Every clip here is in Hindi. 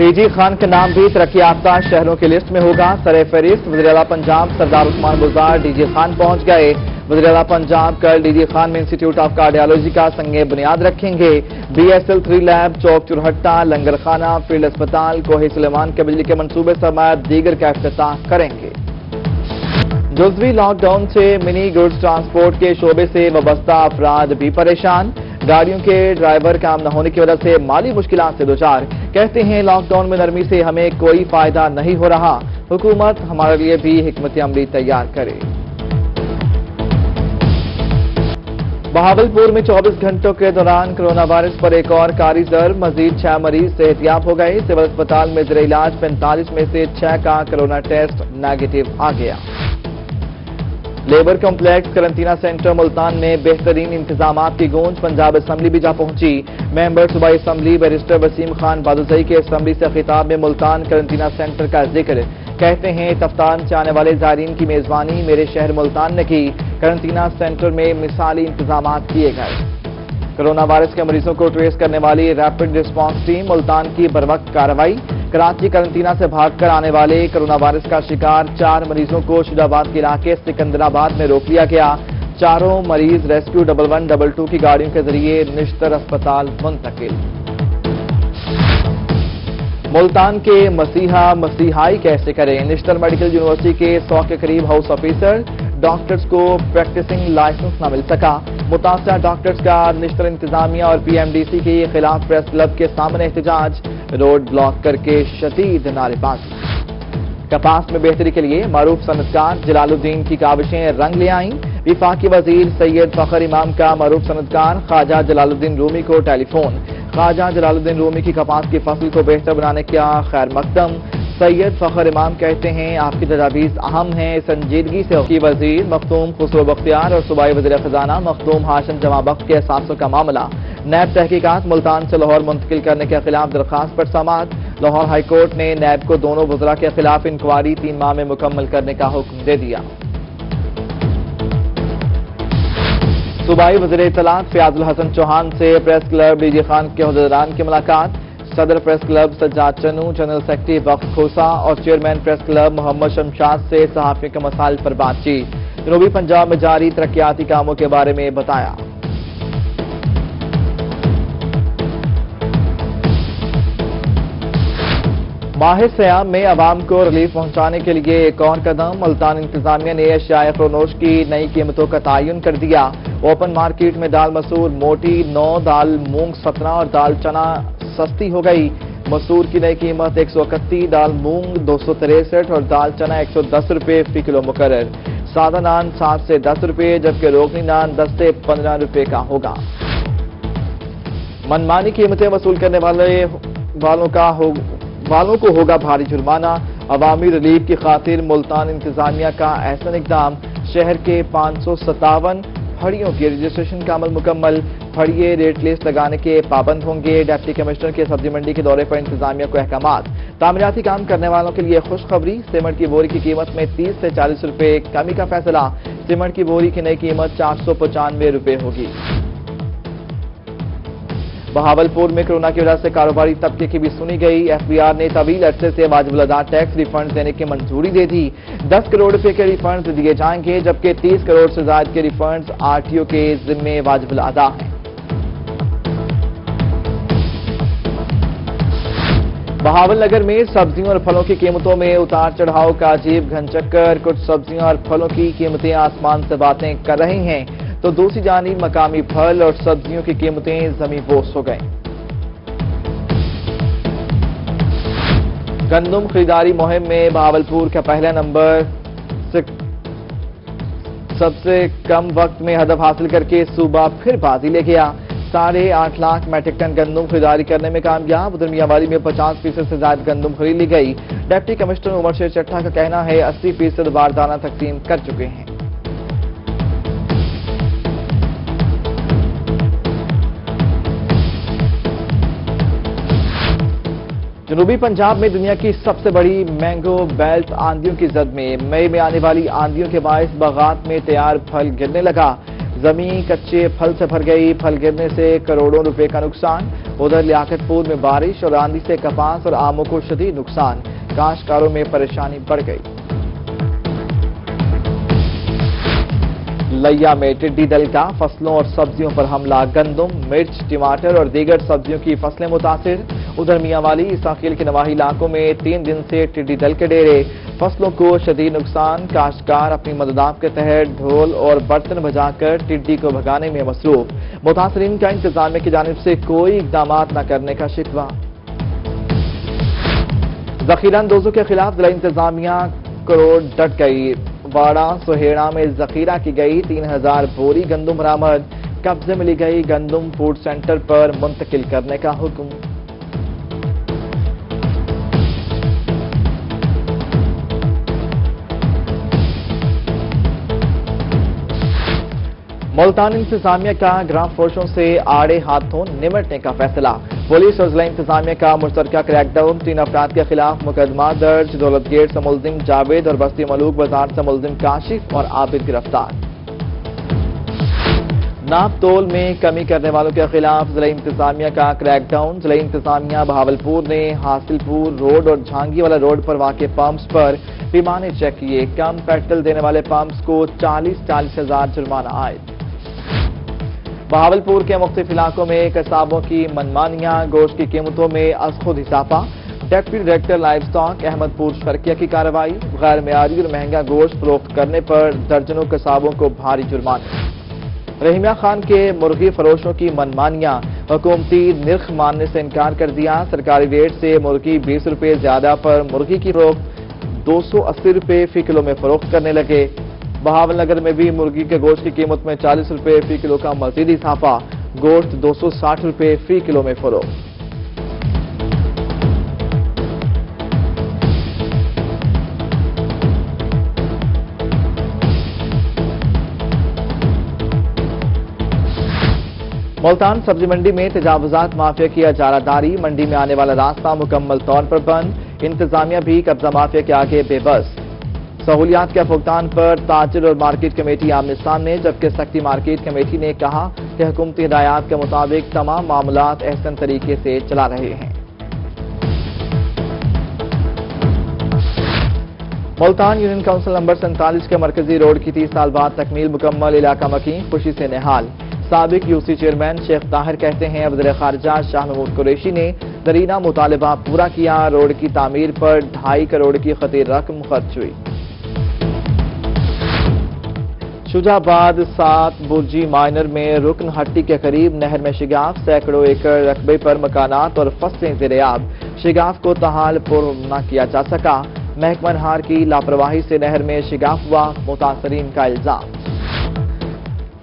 टीजी खान का नाम भी तरक्की याफ्ता शहरों की लिस्ट में होगा। सरे फहरिस्त, वज़ीर पंजाब, सरदार उस्मान गुजार डीजी खान पहुँच गए। वज़ीर पंजाब कल डीजी खान में इंस्टीट्यूट ऑफ़ कार्डियोलॉजी का संगे बुनियाद रखेंगे। बीएसएल थ्री लैब, चौक चुरहट्टा लंगर खाना फ़ील्ड अस्पताल, कोही सुलेमान के बिजली के मनसूबे समेत दीगर का अफ्ताह करेंगे। जुजवी लॉकडाउन से मिनी गुड्स ट्रांसपोर्ट के शोबे से वाबस्ता अफराद भी परेशान। गाड़ियों के ड्राइवर काम न होने की वजह से माली मुश्किल से दो चार कहते हैं लॉकडाउन में नरमी से हमें कोई फ़ायदा नहीं हो रहा। हुकूमत हमारे लिए भी हिकमत अमली तैयार करे। बहावलपुर में 24 घंटों के दौरान कोरोना वायरस पर एक और कारीजर मजीद छह मरीज़ सेहतियाब हो गए। सिविल अस्पताल में जेर इलाज पैंतालीस में से छह का कोरोना टेस्ट नेगेटिव आ गया। Labour complex quarantine centre, Multan में बेहतरीन इंतज़ाम की गूंज पंजाब असम्बली भी जा पहुँची। मेंबर सूबाई असम्बली बैरिस्टर वसीम खान बादुजई के असम्बली से खिताब में मुल्तान करंटीना सेंटर का ज़िक्र। कहते हैं, तफ्तान से आने वाले जायरीन की मेजबानी मेरे शहर मुल्तान ने की। करंटीना सेंटर में मिसाली इंतज़ाम किए गए। कोरोना वायरस के मरीजों को ट्रेस करने वाली रैपिड रिस्पांस टीम मुल्तान की बरवक्त कार्रवाई। कराची करंटीना से भागकर आने वाले कोरोना वायरस का शिकार चार मरीजों को शुजाबाद के इलाके सिकंदराबाद में रोक लिया गया। चारों मरीज़ rescue double one double two की गाड़ियों के ज़रिए निश्तर अस्पताल मुंतकिल मुल्तान के मसीहा मसीहाई कैसे करें? निश्तर मेडिकल यूनिवर्सिटी के सौ के करीब हाउस ऑफिसर, डॉक्टर्स को प्रैक्टिसिंग लाइसेंस न मिल सका। मुतासर डॉक्टर्स का निश्तर इंतजामिया और पीएमडीसी के खिलाफ प्रेस क्लब के सामने एहतजाज। रोड ब्लॉक करके शदीद नारेबाजी। कपास में बेहतरी के लिए मरूफ सनतकार जलालुद्दीन की काविशें रंग ले आईं। विफाकी वज़ीर सैयद फखर इमाम का मरूफ सनतकार ख्वाजा जलालुद्दीन रूमी को टेलीफोन। ख्वाजा जलालुद्दीन रूमी की कपास की फ़सल को बेहतर बनाने का खैर मकदम। सैयद फखर इमाम कहते हैं, आपकी तजावीज अहम है, संजीदगी से की वज़ीर मखतूम खुसरो बख्तियार और सूबाई वजी खजाना मखतूम हाशम जमा बख्त के एहसासों का मामला। नैब तहकीकत मुल्तान से लाहौर मुंतकिल करने के खिलाफ दरखास्त पर समात। लाहौर हाईकोर्ट ने नैब को दोनों वजरा के खिलाफ इंक्वायरी तीन माह में मुकम्मल करने का हुक्म दे दिया। सूबाई वज़ीर इतलात फयाजुल हसन चौहान से प्रेस क्लब डीजी खान के अहदेदारान की मुलाकात। सदर press club Sajjad Channu, general secretary वक्फ खोसा और chairman press club Mohammad Shamshad से सहाफियों के मसाइल पर बातचीत। जनूबी पंजाब में जारी तरक्याती कामों के बारे में बताया। माह सयाम में आवाम को रिलीफ पहुँचाने के लिए एक और कदम, मुल्तान इंतजामिया ने अशिया फरोनोश की नई कीमतों का तयन कर दिया। ओपन मार्केट में दाल मसूर, मोटी, नौ दाल, मूंग, सत्रह और दाल चना सस्ती हो गई। मसूर की नई कीमत एक सौ इकतीस, दाल मूंग दो सौ तिरसठ और दाल चना एक सौ दस रुपये फ़ी किलो मुकर सादा नान सात से दस रुपये जबकि रोगनी नान दस से पंद्रह रुपये का होगा। मनमानी कीमतें वसूल करने वाले वालों का हो, वालों को होगा भारी जुर्माना। अवामी रिलीफ की खातिर मुल्तान इंतजामिया का ऐसा इकदाम। शहर के पाँच सौ सत्तावन फड़ियों की रजिस्ट्रेशन का अमल मुकम्मल। फड़िए रेट लिस्ट लगाने के पाबंद होंगे। डेप्टी कमिश्नर के सब्ज़ी मंडी के दौरे पर इंतजामिया को अहकाम तामीराती काम करने वालों के लिए खुशखबरी। सीमेंट की बोरी की कीमत में तीस से चालीस रुपए कमी का फैसला। सीमेंट की बोरी की नई कीमत चार सौ पचानवे रुपए होगी। बहावलपुर में कोरोना की वजह से कारोबारी तबके की भी सुनी गई। एफबीआर ने तवील अरसे से वाजिबुलदा टैक्स रिफंड देने की मंजूरी दे दी। 10 करोड़ रुपए के रिफंड दिए जाएँगे, जबकि 30 करोड़ से ज़्यादा के रिफंड आरटीओ के जिम्मे वाजिबुल अदा हैं बहावल नगर में सब्जियों और फलों की कीमतों में उतार चढ़ाव का अजीब घनचक्कर। कुछ सब्जियों और फलों की कीमतें आसमान से बातें कर रही हैं। तो दूसरी जानी मकामी फल और सब्जियों की कीमतें जमी बोस हो गईं। गंदम खरीदारी मुहिम में बहावलपुर का पहला नंबर सबसे कम वक्त में हदफ हासिल करके सूबा फिर बाजी ले गया। साढ़े आठ लाख मैट्रिक टन गंदम खरीदारी करने में कामयाब। उधर मियावाली में पचास फ़ीसद से ज़्यादा गंदम खरीद ली गई। डिप्टी कमिश्नर उमर शेर चट्टा का कहना है, अस्सी फ़ीसद बारदाना तकसीम कर चुके हैं। जनूबी पंजाब में दुनिया की सबसे बड़ी मैंगो बेल्ट आंधियों की जद में, मई में आने वाली आंधियों के बायस बागात में तैयार फल गिरने लगा। ज़मीन कच्चे फल से भर गई, फल गिरने से करोड़ों रुपए का नुकसान। उधर लियाकतपुर में बारिश और आंधी से कपास और आमों को शदीद नुकसान। काश्तकारों में परेशानी बढ़ गई। लैया में टिड्डी दल का, फ़सलों और सब्जियों पर हमला, गंदम, मिर्च, टमाटर और दीगर सब्जियों की फ़सलें मुतासर। उधर मियावाली इसाखिल के नवाही इलाकों में तीन दिन से टिड्डी दल के डेरे। फ़सलों को शदीद नुकसान, काश्तकार अपनी मददाब के तहत ढोल और बर्तन बजाकर टिड्डी को भगाने में मसरूफ। मुतासरीन का इंतजामिया की जानब से कोई इकदाम न करने का शिकवा। जखीरा अंदोजों के खिलाफ जिला इंतजामिया करोड़ डट गई। वाड़ा, सोहेड़ा में जखीरा की गई तीन हज़ार बोरी गंदम बरामद। कब्जे में ली गई गंदम फ़ूड सेंटर पर मुंतकिल करने का हुक्म। मुल्तान इंतजामिया का ग्राम फोर्सों से आड़े हाथों निमटने का फैसला। पुलिस और जिला इंतजामिया का मुश्तर क्रैकडाउन तीन अफराद के खिलाफ मुकदमा दर्ज। दौलत गेट से मुलजिम जावेद और बस्ती मलूक बाज़ार से मुलजिम काशिफ और आबिद गिरफ़्तार। नाप तोल में कमी करने वालों के खिलाफ जिला इंतजामिया का क्रैकडाउन। जिला इंतजामिया बहावलपुर ने हासिलपुर रोड और झांगी वाला रोड पर वाक़ पंप्स पर पैमाने चेक किए। कम पेट्रोल देने वाले पंप्स को चालीस चालीस हज़ार जुर्माना आए बहावलपुर के मुख्तलिफ़ इलाकों में कसाबों की मनमानियाँ, गोश्त की कीमतों में अज खुद इजाफा। Deputy director livestock Ahmadpur Sharqia की कार्रवाई गैर मैारी और महँगा गोश्त फरोख्त करने पर दर्जनों कसाबों को भारी जुर्माना। रहीमिया खान के मुर्गी फरोशों की मनमानियाँ, हुकूमती निर्ख मानने से इनकार कर दिया। सरकारी रेट से मुर्गी बीस रुपए ज़्यादा पर मुर्गी की फरोख्त दो सौ अस्सी रुपए फ़ी किलो में फरोख्त करने लगे। बहावल नगर में भी मुर्गी के गोश्त की कीमत में चालीस रुपए फ़ी किलो का मजीद इजाफा, गोश्त दो सौ साठ रुपए फ़ी किलो में फरोख्त। मुल्तान सब्ज़ी मंडी में तजावजात माफिया की अजारादारी, मंडी में आने वाला रास्ता मुकम्मल तौर पर बंद, इंतजामिया भी कब्जा माफिया के आगे बेबस। सहूलियात के भुगतान पर ताजर और मार्केट कमेटी आमने सामने जबकि सख्ती मार्केट कमेटी ने कहा कि हुकूमती हिदायत के मुताबिक तमाम मामला एहसन तरीके से चला रहे हैं। मुल्तान यूनियन काउंसिल नंबर सैंतालीस के मरकजी रोड की तीस साल बाद तकमील मुकम्मल, इलाका मकीन, खुशी से निहाल। सबक यूसी चेयरमैन शेख ताहिर कहते हैं, वजर खारजा शाह महमूद कुरैशी ने दरीना मुतालबा पूरा किया, रोड की तामीर पर ढाई करोड़ की खतीर रकम खर्च हुई। शुजाबाद सात बुर्जी माइनर में रुकन हट्टी के करीब नहर में शिगाफ, सैकड़ों एकड़ रकबे पर मकानात और फ़सलें जेरेयाब शिगाफ को तहाल पुर न किया जा सका। महकमन हार की लापरवाही से नहर में शिगाफ हुआ, मुतासरीन का इल्ज़ाम।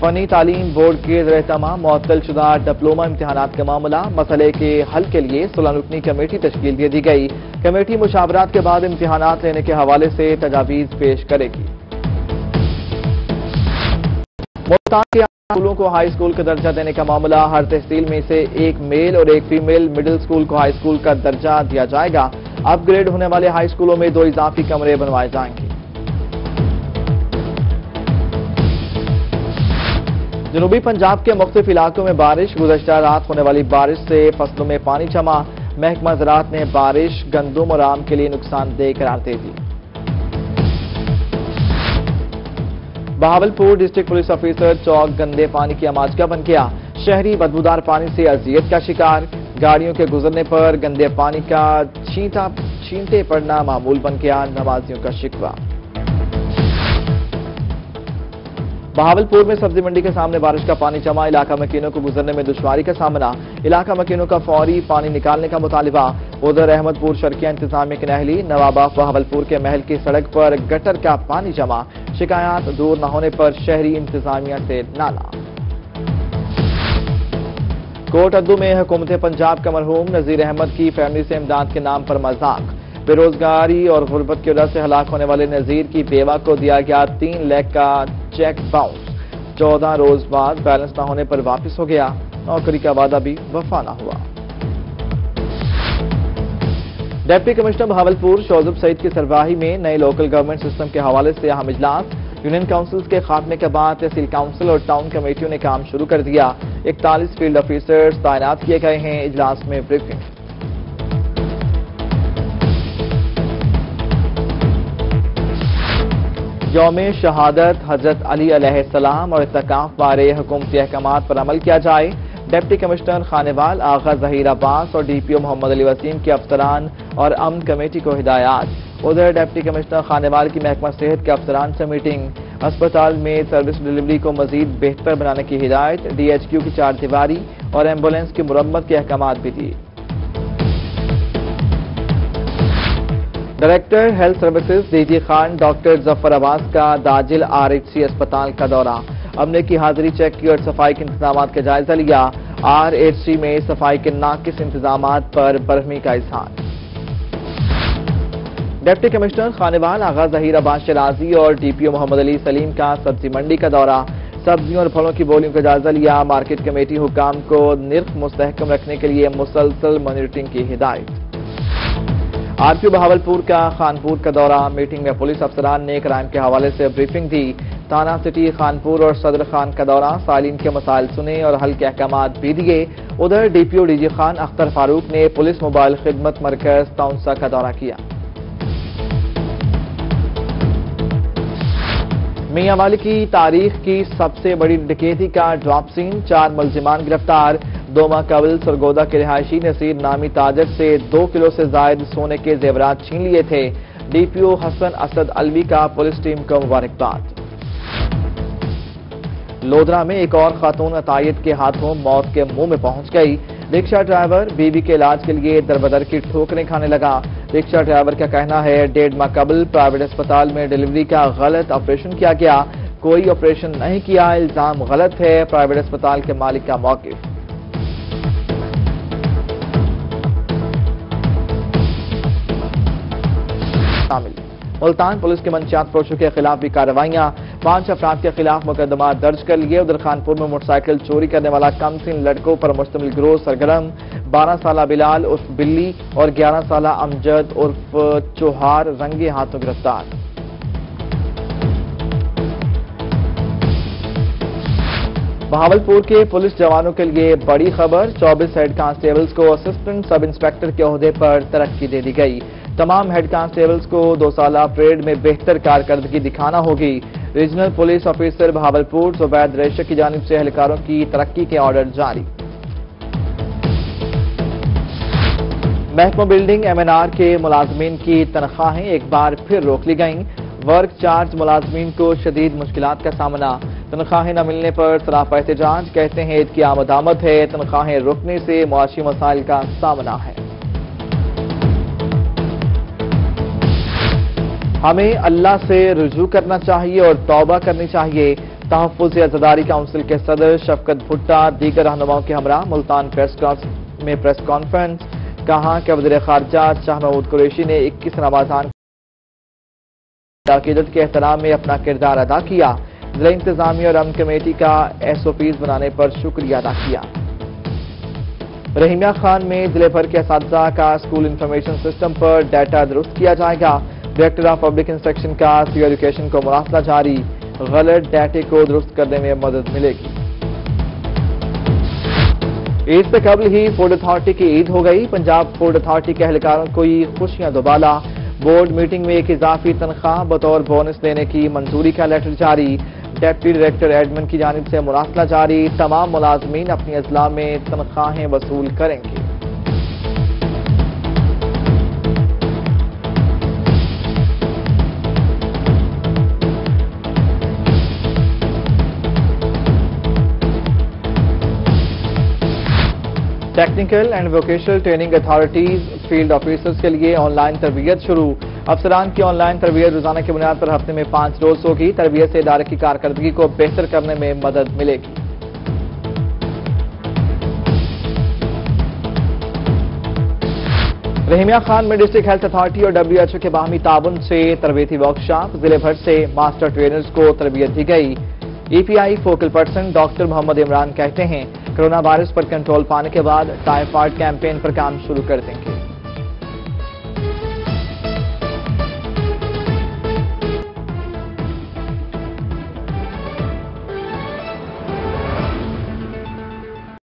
फनी तालीम बोर्ड के जर तमाम मअतल शुदा डिप्लोमा इम्तहान का मामला, मसले के हल के लिए सुलह रुकनी कमेटी तश्कील दे दी गई। कमेटी मुशावरात के बाद इम्तहान लेने के हवाले से तजावीज पेश करेगी। के स्कूलों को हाई स्कूल का दर्जा देने का मामला हर तहसील में से एक मेल और एक फीमेल मिडिल स्कूल को हाई स्कूल का दर्जा दिया जाएगा। अपग्रेड होने वाले हाई स्कूलों में दो इजाफी कमरे बनवाए जाएँगे। जनूबी पंजाब के मुख्तलिफ़ इलाकों में बारिश, गुजशत रात होने वाली बारिश से फ़सलों में पानी जमा। महकमा ज़रात ने बारिश, गंदुम और आम के लिए नुकसानदेह करार दे दी बहावलपुर डिस्ट्रिक्ट पुलिस ऑफिसर चौक गंदे पानी की आमाजगा बन गया। शहरी बदबूदार पानी से अजियत का शिकार। गाड़ियों के गुजरने पर गंदे पानी का छींटा छींटे पड़ना मामूल बन गया नवाजियों का शिकवा। बहावलपुर में सब्ज़ी मंडी के सामने बारिश का पानी जमा। इलाका मकीनों को गुजरने में दुश्वारी का सामना। इलाका मकीनों का फौरी पानी निकालने का मुतालबा। उधर अहमदपुर शर्किया इंतजामिया की नहली नवाबा बहावलपुर के महल की सड़क पर गटर का पानी जमा। शिकायत दूर न होने पर शहरी इंतजामिया से नाला। कोट अद्दू में हुकूमत पंजाब का मरहूम। नजीर अहमद की फैमिली से इमदाद के नाम पर मज़ाक। बेरोजगारी और गुर्बत की वजह से हलाक होने वाले नजीर की बेवा को दिया गया तीन लैख का चेक बाउंस। चौदह रोज बाद बैलेंस न होने पर वापस हो गया। नौकरी का वादा भी वफा ना हुआ। डिप्टी कमिश्नर बहावलपुर शोजब सईद की सरवाही में नए लोकल गवर्नमेंट सिस्टम के हवाले से अहम इजलास। यूनियन काउंसिल्स के खात्मे के बाद तहसील काउंसिल और टाउन कमेटियों ने काम शुरू कर दिया। इकतालीस फ़ील्ड ऑफिसर्स तैनात किए गए हैं। इजलास में ब्रीफिंग। यौम शहादत हज़रत अली सलाम और इतकाफ बारे हुकूमती अहकाम पर अमल किया जाए। डिप्टी कमिश्नर खानेवाल आगा जहीर अब्बास और डीपीओ मोहम्मद अली वसीम के अफसरान और अमन कमेटी को हिदायत। उधर डिप्टी कमिश्नर खानेवाल की महकमा सेहत के अफसरान से मीटिंग। अस्पताल में सर्विस डिलीवरी को मजीद बेहतर बनाने की हिदायत। डीएचक्यू की चार दीवारी और एंबुलेंस की मुरम्मत के अहकाम भी दिए director health services DG Khan doctor Zafar Abbas का दाजिल आरएचसी अस्पताल का दौरा। अमले की हाजिरी चेक की और सफ़ाई के इंतज़ाम का जायजा लिया। आरएचसी में सफ़ाई के नाकिस इंतज़ाम पर बरहमी का इजहार। डिप्टी कमिश्नर खानेवाल आगा जहीर अब्बास शराजी और डीपीओ मोहम्मद अली सलीम का सब्ज़ी मंडी का दौरा। सब्जियों और फलों की बोलियों का जायजा लिया। मार्केट कमेटी हुकाम को निर्ख, मुस्तहकम रखने के लिए मुसलसल मॉनिटरिंग की हिदायत। आरपीओ बहावलपुर का खानपुर का दौरा। मीटिंग में पुलिस अफसरान ने क्राइम के हवाले से ब्रीफिंग दी। थाना सिटी, खानपुर और सदर खान का दौरा। सालीन के मसाइल सुने और हल के अहकाम भी दिए। उधर डीपीओ डीजी खान अख्तर फारूक ने पुलिस मोबाइल खिदमत मरकज ताउंसा का दौरा किया। मियावाली की तारीख की सबसे बड़ी डकैती का ड्रॉप सीन। चार मुलजिमान गिरफ़्तार। दो माह कबल सरगोदा के रिहायशी नसीर नामी ताजर से दो किलो से जायद सोने के जेवरात छीन लिए थे। डीपीओ हसन असद अलवी का पुलिस टीम को मुबारकबाद। लोधरा में एक और खातून अतायत के हाथों मौत के मुँह में पहुँच गई। रिक्शा ड्राइवर बीवी के इलाज के लिए दरबदर की ठोकरें खाने लगा। रिक्शा ड्राइवर का कहना है, डेढ़ माह कबल प्राइवेट अस्पताल में डिलीवरी का गलत ऑपरेशन किया गया। कोई ऑपरेशन नहीं किया, इल्ज़ाम गलत है, प्राइवेट अस्पताल के मालिक का मौके शामिल। मुल्तान पुलिस के मंशियात फरोशों के खिलाफ भी कार्रवाइयाँ। पाँच अफराद के खिलाफ मुकदमा दर्ज कर लिए। उधर खानपुर में मोटरसाइकिल चोरी करने वाला कम सिन लड़कों पर मुश्तमिल गिरोह सरगर्म। बारह साल बिलाल उर्फ़ बिल्ली और ग्यारह साल अमजद उर्फ़ चौहार रंगे हाथों गिरफ़्तार। बहावलपुर के पुलिस जवानों के लिए बड़ी खबर। 24 हेड कांस्टेबल्स को असिस्टेंट सब इंस्पेक्टर के अहदे पर तरक्की दे दी गई। तमाम हेड कांस्टेबल्स को दो साल परेड में बेहतर कारकर्दगी दिखाना होगी। रीजनल पुलिस ऑफिसर भावलपुर जुबैद रेशक की जानब से एहलकारों की तरक्की के ऑर्डर जारी। महकमा बिल्डिंग एमएनआर के मुलाजमीन की तनख्वाहें एक बार फिर रोक ली गईं। वर्क चार्ज मुलाजमीन को शदीद मुश्किल का सामना। तनख्वाहें न मिलने पर सरापा एहतजाज कहते हैं, ईद की आमद है। तनख्वाहें रुकने से मुआशी मसाइल का सामना है। हमें अल्लाह से रुजू करना चाहिए और तौबा करनी चाहिए। तहफ़ अजदारी काउंसिल के सदर शफकत भुट्टा, दीगर रहनुमाओं के हमरा, मुल्तान प्रेस में प्रेस कॉन्फ्रेंस। कहा कि वजर खारजा शाह महमूद कुरैशी ने इक्कीस रमाजान अकीदत के एहतराम में अपना किरदार अदा किया। जिला इंतजामिया और अमन कमेटी का एस ओ पीज बनाने पर शुक्रिया अदा किया। रहीमिया खान में ज़िले भर के इस का स्कूल इंफॉर्मेशन सिस्टम पर डाटा दुरुस्त किया जाएगा। डायरेक्टर ऑफ़ पब्लिक इंस्ट्रक्शन का सी एजुकेशन को मुरासला जारी। गलत डाटे को दुरुस्त करने में मदद मिलेगी। ईद से कबल ही फ़ूड अथॉरिटी की ईद हो गई। पंजाब फ़ूड अथॉरिटी के एहलकारों को ये खुशियाँ दोबाला। बोर्ड मीटिंग में एक इजाफी तनख्वाह बतौर बोनस देने की मंजूरी का लेटर जारी। डेप्टी डायरेक्टर एडमिन की जानब से मुरासला जारी। तमाम मुलाजमीन अपनी अजला में तनख्वाहें वसूल करेंगे। Technical and vocational training authorities field officers के लिए ऑनलाइन तरबियत शुरू। अफसरान की ऑनलाइन तरबियत रोज़ाना की बुनियाद पर हफ़्ते में पाँच रोज होगी। तरबियत से इदारे की कारकर्दगी को बेहतर करने में मदद मिलेगी। रहीमिया खान में डिस्ट्रिक्ट हेल्थ अथॉरिटी और डब्ल्यूएचओ के बाहमी ताबन से तरबेती वर्कशॉप ज़िले भर से मास्टर ट्रेनर्स को तरबियत दी गई। EPI focal person doctor Mohammad Imran कहते हैं, कोरोना वायरस पर कंट्रोल पाने के बाद टाइफाइड कैंपेन पर काम शुरू कर देंगे।